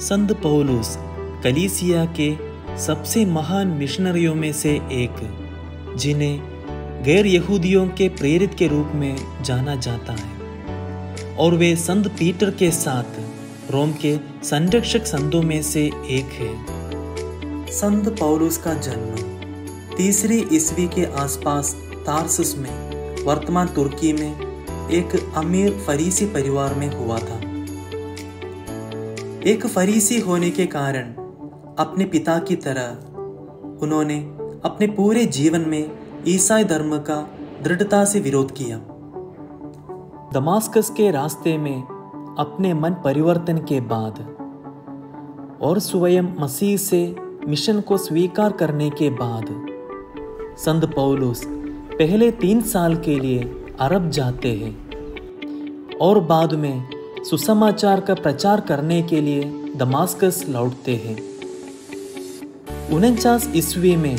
संत पौलुस कलीसिया के सबसे महान मिशनरियों में से एक, जिन्हें गैर यहूदियों के प्रेरित के रूप में जाना जाता है। और वे संत पीटर के साथ रोम के संरक्षक संतों में से एक है। संत पौलुस का जन्म तीसरी ईस्वी के आसपास तारसुस में, वर्तमान तुर्की में एक अमीर फरीसी परिवार में हुआ था। एक फरीसी होने के कारण अपने पिता की तरह उन्होंने अपने पूरे जीवन में ईसाई धर्म का दृढ़ता से विरोध किया। दमास्कस के रास्ते में अपने मन परिवर्तन के बाद और स्वयं मसीह से मिशन को स्वीकार करने के बाद संत पौलुस पहले तीन साल के लिए अरब जाते हैं और बाद में सुसमाचार का प्रचार करने के लिए दमास्कस लौटते हैं। उनचास ईस्वी में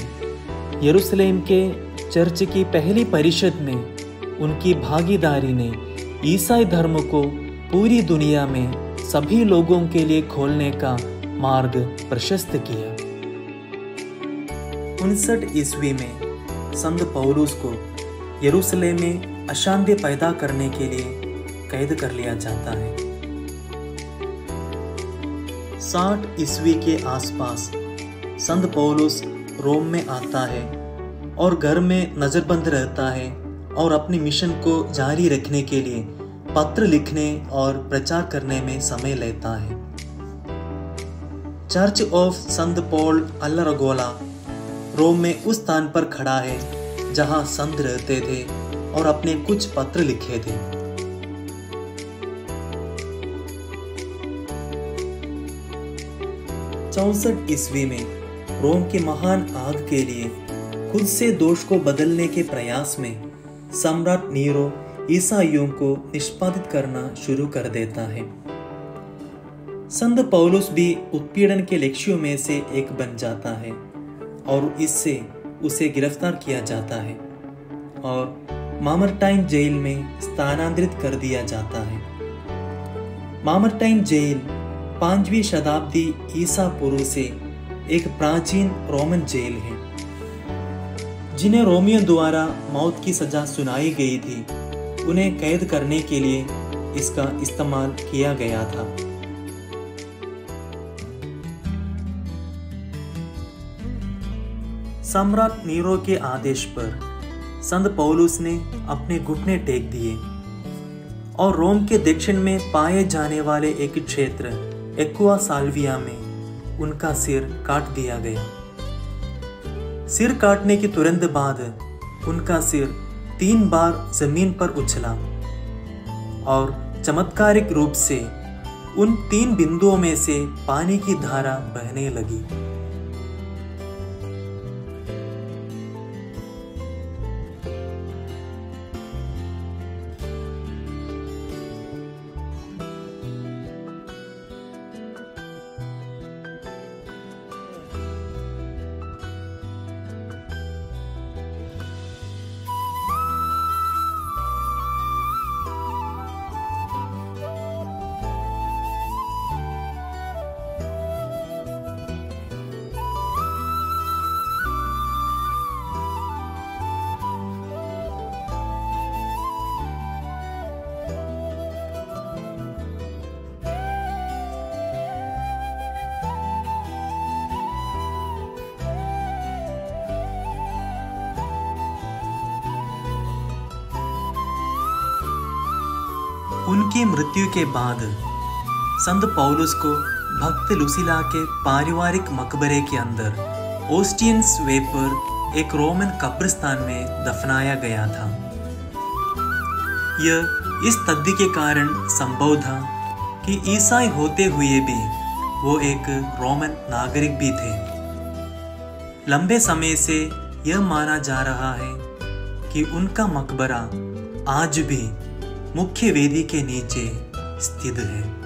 यरूशलेम के चर्च की पहली परिषद में उनकी भागीदारी ने ईसाई धर्म को पूरी दुनिया में सभी लोगों के लिए खोलने का मार्ग प्रशस्त किया। उनसठ ईस्वी में संत पौलुस को यरूशलेम में अशांति पैदा करने के लिए कैद कर लिया जाता है। साठ ईस्वी के आसपास, संत पौलुस रोम में आता है और घर में नजरबंद रहता है और अपनी मिशन को जारी रखने के लिए पत्र लिखने और प्रचार करने में समय लेता है। चर्च ऑफ़ संत पॉल अल्लारगोला रोम में उस स्थान पर खड़ा है जहाँ संत रहते थे और अपने कुछ पत्र लिखे थे। चौसठ ईस्वी में रोम के महान आग के लिए खुद से दोष को बदलने के प्रयास में सम्राट नीरो ईसाइयों को निष्पादित करना शुरू कर देता है। संत पौलुस भी उत्पीड़न के लक्ष्यों में से एक बन जाता है और इससे उसे गिरफ़्तार किया जाता है और मामरटाइन जेल में स्थानांतरित कर दिया जाता है। मामरटाइन जेल पांचवी शताब्दी ईसा पूर्व से एक प्राचीन रोमन जेल है, जिन्हें रोमियो द्वारा मौत की सजा सुनाई गई थी। उन्हें कैद करने के लिए इसका इस्तेमाल किया गया था। सम्राट नीरो के आदेश पर संत पौलुस ने अपने घुटने टेक दिए और रोम के दक्षिण में पाए जाने वाले एक क्षेत्र एक्वा साल्विया में उनका सिर काट दिया गया। सिर काटने के तुरंत बाद उनका सिर तीन बार ज़मीन पर उछला और चमत्कारिक रूप से उन तीन बिंदुओं में से पानी की धारा बहने लगी। उनकी मृत्यु के बाद, संत पौलुस को भक्त लुसिला के पारिवारिक मकबरे के अंदर ओस्टियंस वे पर एक रोमन कब्रिस्तान में दफनाया गया था। यह इस तथ्य के कारण संभव था कि ईसाई होते हुए भी वो एक रोमन नागरिक भी थे। लंबे समय से यह माना जा रहा है कि उनका मकबरा आज भी मुख्य वेदी के नीचे स्थित है।